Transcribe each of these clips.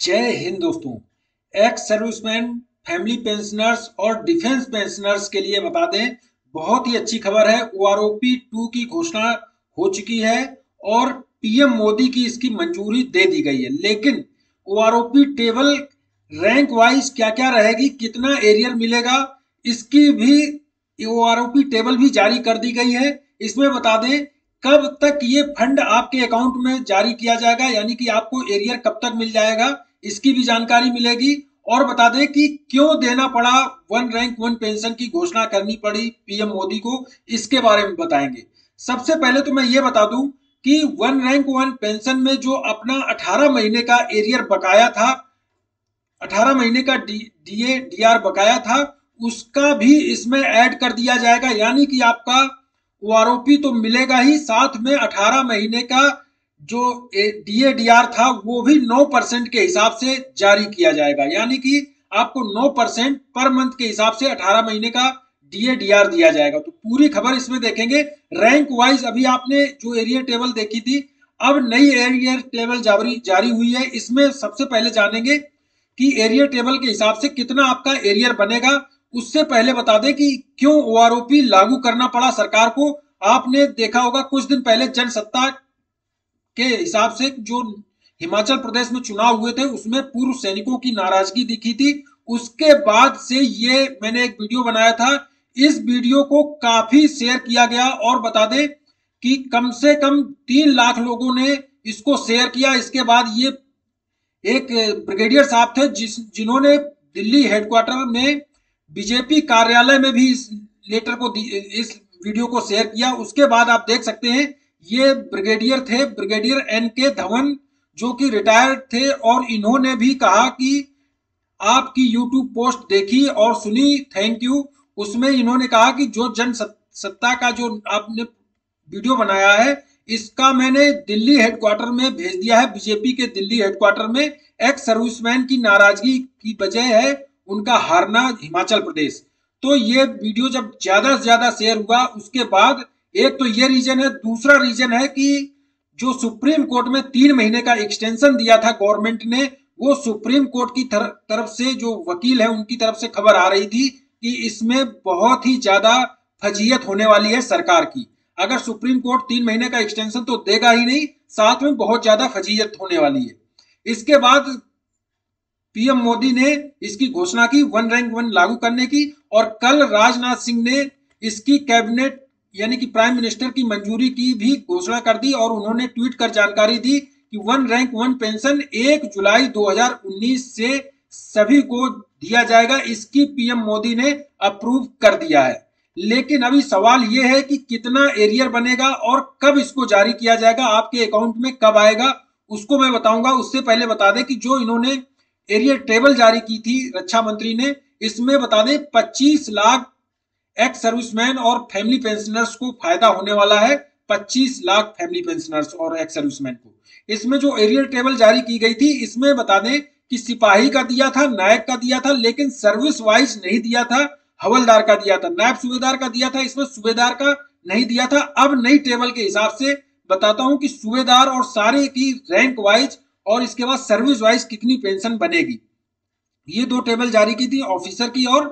जय हिंद दोस्तों। Ex serviceman family pensioners और डिफेंस पेंशनर्स के लिए बता दें, बहुत ही अच्छी खबर है ओ आर टू की घोषणा हो चुकी है और पीएम मोदी की इसकी मंजूरी दे दी गई है। लेकिन O R table rank wise क्या क्या रहेगी, कितना एरियर मिलेगा, इसकी भी ओ आर टेबल भी जारी कर दी गई है। इसमें बता दें, कब तक ये फंड आपके अकाउंट में जारी किया जाएगा, यानी कि आपको एरियर कब तक मिल जाएगा इसकी भी जानकारी मिलेगी और बता दें कि क्यों देना पड़ा वन रैंक वन पेंशन की घोषणा करनी पड़ी पीएम मोदी को, इसके बारे में बताएँगे। सबसे पहले तो मैं ये बता दूँ कि वन रैंक वन पेंशन में जो अपना 18 महीने का एरियर बकाया था 18 महीने का डीए, डीआर बकाया था, उसका भी इसमें ऐड कर दिया जाएगा। यानी कि आपका आरोपी तो मिलेगा ही साथ में 18 महीने का जो डीएडीआर था, वो भी 9 परसेंट के हिसाब से जारी किया जाएगा। यानी कि आपको 9 परसेंट पर मंथ के हिसाब से 18 महीने का डीएडीआर दिया जाएगा। तो पूरी खबर इसमें देखेंगे। रैंक वाइज अभी आपने जो एरियर टेबल देखी थी, अब नई एरियर टेबल जारी जारी हुई है। इसमें सबसे पहले जानेंगे कि एरियर टेबल के हिसाब से कितना आपका एरियर बनेगा। उससे पहले बता दें कि क्यों ओ लागू करना पड़ा। सरकार को आपने देखा होगा, कुछ दिन पहले जनसत्ता के हिसाब से जो हिमाचल प्रदेश में चुनाव हुए थे, उसमें पूर्व सैनिकों की नाराज़गी दिखी थी। उसके बाद से ये मैंने एक वीडियो बनाया था। इस वीडियो को काफ़ी शेयर किया गया और बता दें कि कम से कम तीन लाख लोगों ने इसको शेयर किया। इसके बाद ये एक ब्रिगेडियर साहब थे, जिस, जिन्होंने दिल्ली हेडक्वार्टर में बीजेपी कार्यालय में भी इस लेटर को इस वीडियो को शेयर किया। उसके बाद आप देख सकते हैं ये ब्रिगेडियर थे, ब्रिगेडियर एन के धवन, जो कि रिटायर्ड थे और इन्होंने भी कहा कि आपकी यूट्यूब पोस्ट देखी और सुनी थैंक यू उसमें इन्होंने कहा कि जो जन सत्ता का जो आपने वीडियो बनाया है, इसका मैंने दिल्ली हेडक्वार्टर में भेज दिया है बीजेपी के दिल्ली हेडक्वार्टर में। एक्स सर्विसमैन की नाराज़गी की वजह है, उनका हारना हिमाचल प्रदेश। तो ये वीडियो जब ज़्यादा से ज़्यादा शेयर हुआ, उसके बाद एक तो ये रीजन है, दूसरा रीजन है कि जो सुप्रीम कोर्ट में तीन महीने का एक्सटेंशन दिया था गवर्नमेंट ने, वो सुप्रीम कोर्ट की तरफ़ से जो वकील है, उनकी तरफ़ से खबर आ रही थी कि इसमें बहुत ही ज़्यादा फजीयत होने वाली है सरकार की। अगर सुप्रीम कोर्ट तीन महीने का एक्सटेंशन तो देगा ही नहीं, साथ में बहुत ज़्यादा फजीयत होने वाली है। इसके बाद पीएम मोदी ने इसकी घोषणा की, वन रैंक वन लागू करने की, और कल राजनाथ सिंह ने इसकी कैबिनेट यानी कि प्राइम मिनिस्टर की मंजूरी की भी घोषणा कर दी और उन्होंने ट्वीट कर जानकारी दी कि वन रैंक, वन पेंशन एक जुलाई 2019 से सभी को दिया जाएगा। इसकी पीएम मोदी ने अप्रूव कर दिया है। लेकिन अभी सवाल यह है कि कितना एरियर बनेगा और कब इसको जारी किया जाएगा, आपके अकाउंट में कब आएगा, उसको मैं बताऊँगा। उससे पहले बता दें कि जो इन्होंने एरियर टेबल जारी की थी रक्षा मंत्री ने, इसमें बता दें 25 लाख एक्स सर्विसमैन और फैमिली पेंशनर्स को फ़ायदा होने वाला है 25 लाख फैमिली पेंशनर्स और एक्स सर्विसमैन को। इसमें जो एरियर टेबल जारी की गई थी, इसमें बता दें कि सिपाही का दिया था, नायक का दिया था, लेकिन सर्विस वाइज नहीं दिया था, हवलदार का दिया था, नायब सूबेदार का दिया था, इसमें सूबेदार का नहीं दिया था। अब नई टेबल के हिसाब से बताता हूँ कि सूबेदार और सारे की रैंक वाइज और इसके बाद सर्विस वाइज कितनी पेंशन बनेगी। ये दो टेबल जारी की थी ऑफिसर की और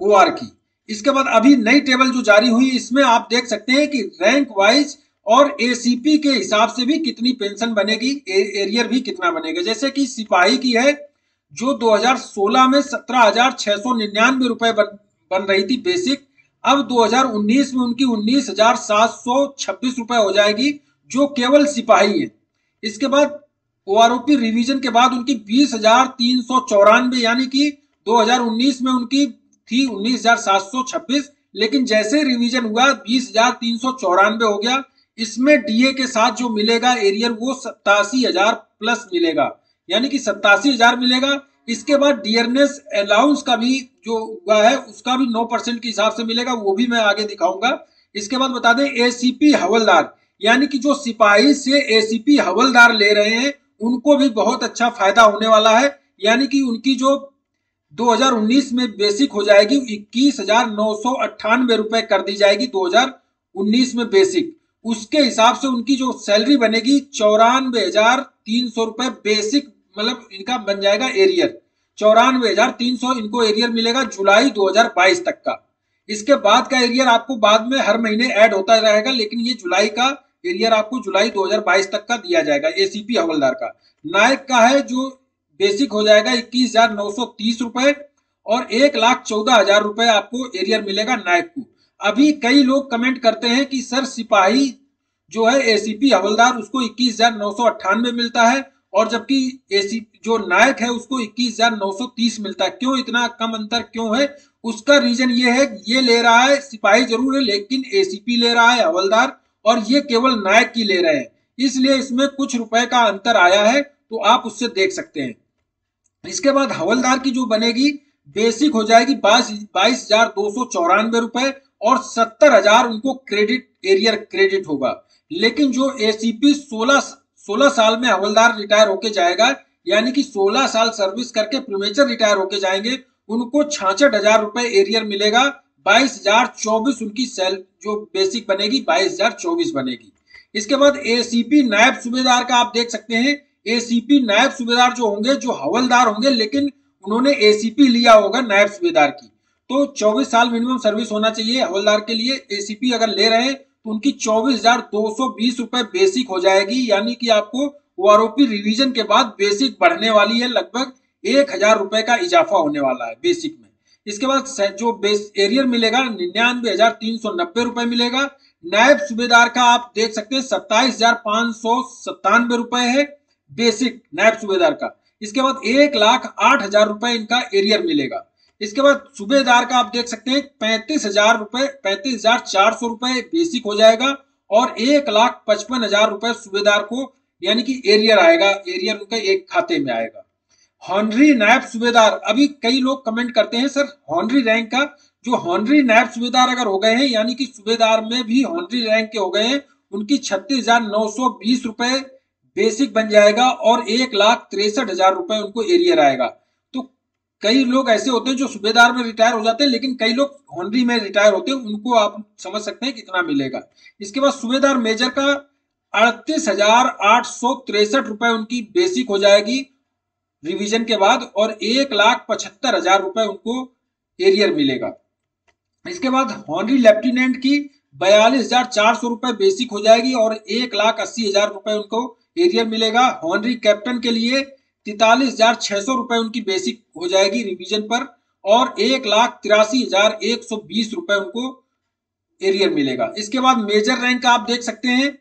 ओआर की। इसके बाद अभी नई टेबल जो जारी हुई इसमें आप देख सकते हैं कि रैंक वाइज और एसीपी के हिसाब से भी कितनी पेंशन बनेगी ए, एरियर भी कितना बनेगा। जैसे कि सिपाही की है जो 2016 में सत्रह हज़ार छह सौ निन्यानवे रुपए बन, बन रही थी बेसिक अब 2019 में उनकी उन्नीस हज़ार सात सौ छब्बीस रुपए हो जाएगी जो केवल सिपाही है। इसके बाद ओआरओपी रिवीजन के बाद उनकी बीस हज़ार तीन सौ चौरानवे यानी कि 2019 में उनकी थी उन्नीस लेकिन जैसे रिवीजन हुआ, बीस हो गया। इसमें डीए के साथ जो मिलेगा एरियर वो सत्तासी प्लस मिलेगा। यानी कि सत्तासी मिलेगा। इसके बाद डियरनेस अलाउंस का भी जो हुआ है, उसका भी नौ परसेंट के हिसाब से मिलेगा, वो भी मैं आगे दिखाऊँगा। इसके बाद बता दें एसीपी हवलदार, यानी कि जो सिपाही से एसीपी हवलदार ले रहे हैं, उनको भी बहुत अच्छा फ़ायदा होने वाला है। यानी कि उनकी जो 2019 में बेसिक हो जाएगी इक्कीस हज़ार नौ सौ अट्ठानवे रुपए कर दी जाएगी 2019 में बेसिक। उसके हिसाब से उनकी जो सैलरी बनेगी चौरानवे हज़ार तीन सौ रुपए बेसिक मतलब इनका बन जाएगा एरियर। चौरानवे हज़ार तीन सौ इनको एरियर मिलेगा जुलाई 2022 तक का। इसके बाद का एरियर आपको बाद में हर महीने ऐड होता रहेगा, लेकिन ये जुलाई का एरियर आपको जुलाई 2022 तक का दिया जाएगा एसीपी हवलदार का। नायक का है जो बेसिक हो जाएगा इक्कीस हज़ार नौ सौ तीस रुपए और एक लाख चौदह हज़ार रुपए आपको एरियर मिलेगा नायक को। अभी कई लोग कमेंट करते हैं कि, सर, सिपाही जो है एसीपी हवलदार, उसको इक्कीस हज़ार नौ सौ अट्ठानवे मिलता है और जबकि एसी जो नायक है, उसको इक्कीस हज़ार नौ सौ तीस मिलता है। क्यों इतना कम अंतर क्यों है? उसका रीजन ये है, ये ले रहा है, सिपाही ज़रूर है, लेकिन एसीपी ले रहा है, हवलदार, और ये केवल नायक की ले रहे हैं। इसलिए इसमें कुछ रुपए का अंतर आया है तो आप उससे देख सकते हैं। इसके बाद हवलदार की जो बनेगी, बेसिक हो जाएगी बाईस बाईस हज़ार दो सौ चौरानवे रुपए और सत्तर हज़ार उनको क्रेडिट, एरियर क्रेडिट होगा। लेकिन जो एसीपी सोलह सोलह साल में हवलदार रिटायर होके जाएगा, यानी कि सोलह साल सर्विस करके प्रीमेचर रिटायर होके जाएँगे, उनको छाछठ हज़ार रुपए एरियर मिलेगा, बाईस हज़ार चौबीस उनकी सेल, जो बेसिक बनेगी, बाईस हज़ार चौबीस बनेगी। इसके बाद एसीपी नायब सूबेदार का आप देख सकते हैं एसीपी नायब सूबेदार जो होंगे, जो हवलदार होंगे, लेकिन उन्होंने एसीपी लिया होगा नायब सूबेदार की। तो 24 साल मिनिमम सर्विस होना चाहिए हवलदार के लिए। एसीपी अगर ले रहे हैं तो उनकी चौबीस हज़ार दो सौ बीस रुपए बेसिक हो जाएगी। यानी कि आपको ओआरओपी रिवीजन के बाद बेसिक बढ़ने वाली है। लगभग एक हज़ार रुपए का इजाफा होने वाला है बेसिक में। इसके बाद जो बेस एरियर मिलेगा, निन्यानवे हज़ार तीन सौ नब्बे रुपए मिलेगा। नायब सूबेदार का आप देख सकते हैं, सत्ताईस हज़ार पाँच सौ सत्तानवे रुपए है। बेसिक नायब सूबेदार का। इसके बाद एक लाख आठ हज़ार रुपए इनका एरियर मिलेगा। इसके बाद सूबेदार का आप देख सकते हैं, पैंतीस हज़ार रुपए, पैंतीस हज़ार चार सौ रुपए बेसिक हो जाएगा और एक लाख पचपन हज़ार रुपए सूबेदार को यानी कि एरियर आएगा, एरियर उनका एक खाते में आएगा। हॉनरी नायब सूबेदार, अभी कई लोग कमेंट करते हैं, सर, हॉनरी रैंक का जो हॉनरी नायब सूबेदार अगर हो गए हैं, यानी कि सूबेदार में भी हॉनरी रैंक के हो गए हैं, उनकी छत्तीस हज़ार नौ सौ बीस रुपए बेसिक बन जाएगा और एक लाख तिरसठ हज़ार रुपए उनको एरियर आएगा। तो कई लोग ऐसे होते हैं जो सूबेदार में रिटायर हो जाते हैं, लेकिन कई लोग हॉनरी में रिटायर होते हैं, उनको आप समझ सकते हैं कितना मिलेगा। इसके बाद सूबेदार मेजर का अड़तीस हज़ार आठ सौ तिरसठ रुपए उनकी बेसिक हो जाएगी रिवीजन के बाद, और एक लाख पचहत्तर हज़ार रुपए उनको एरियर मिलेगा। इसके बाद हॉनरी लेफ्टिनेंट की बयालीस हज़ार चार सौ रुपए बेसिक हो जाएगी और एक लाख अस्सी हज़ार रुपए उनको एरियर मिलेगा। हॉनरी कैप्टन के लिए तैतालीस हज़ार छह सौ रुपए उनकी बेसिक हो जाएगी रिवीजन पर और एक लाख तिरासी हज़ार एक सौ बीस रुपए उनको एरियर मिलेगा। इसके बाद मेजर रैंक आप देख सकते हैं।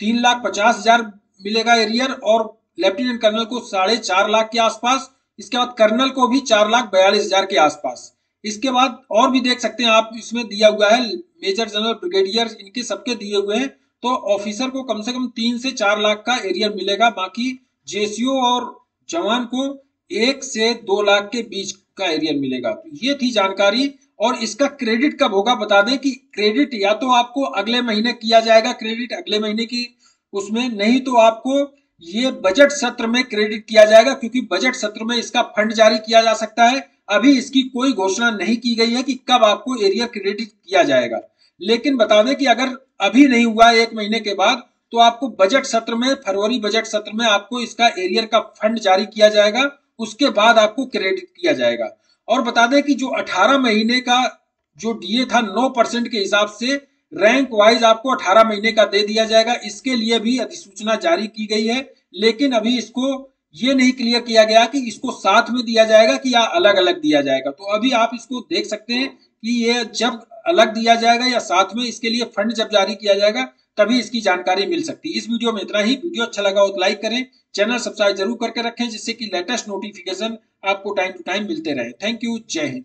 तीन लाख पचास हज़ार मिलेगा एरियर और लेफ्टिनेंट कर्नल को साढ़े चार लाख के आसपास। इसके बाद कर्नल को भी चार लाख बयालीस हज़ार के आसपास। इसके बाद और भी देख सकते हैं आप, इसमें दिया हुआ है मेजर जनरल ब्रिगेडियर इनके सबके दिए हुए हैं। तो ऑफिसर को कम से कम तीन से चार लाख का एरियर मिलेगा। बाकी जेसीओ और जवान को एक से दो लाख के बीच का एरियर मिलेगा। तो ये थी जानकारी और इसका क्रेडिट कब होगा बता दें कि क्रेडिट या तो आपको अगले महीने किया जाएगा क्रेडिट अगले महीने की उसमें, नहीं तो आपको ये बजट सत्र में क्रेडिट किया जाएगा क्योंकि बजट सत्र में इसका फंड जारी किया जा सकता है। अभी इसकी कोई घोषणा नहीं की गई है कि कब आपको एरियर क्रेडिट किया जाएगा। लेकिन बता दें कि अगर अभी नहीं हुआ एक महीने के बाद तो आपको बजट सत्र में, फरवरी बजट सत्र में आपको इसका एरियर का फंड जारी किया जाएगा, उसके बाद आपको क्रेडिट किया जाएगा। और बता दें कि जो 18 महीने का, जो डीए था 9 परसेंट के हिसाब से रैंक वाइज आपको 18 महीने का दे दिया जाएगा। इसके लिए भी अधिसूचना जारी की गई है, लेकिन अभी इसको ये नहीं क्लियर किया गया कि इसको साथ में दिया जाएगा कि या अलग अलग दिया जाएगा। तो अभी आप इसको देख सकते हैं कि ये जब अलग दिया जाएगा या साथ में इसके लिए फंड जब जारी किया जाएगा, तभी इसकी जानकारी मिल सकती है। इस वीडियो में इतना ही। वीडियो अच्छा लगा हो तो लाइक करें, चैनल सब्सक्राइब ज़रूर करके रखें, जिससे कि लेटेस्ट नोटिफिकेशन आपको टाइम टू टाइम मिलते रहे। Thank you. जय हिंद।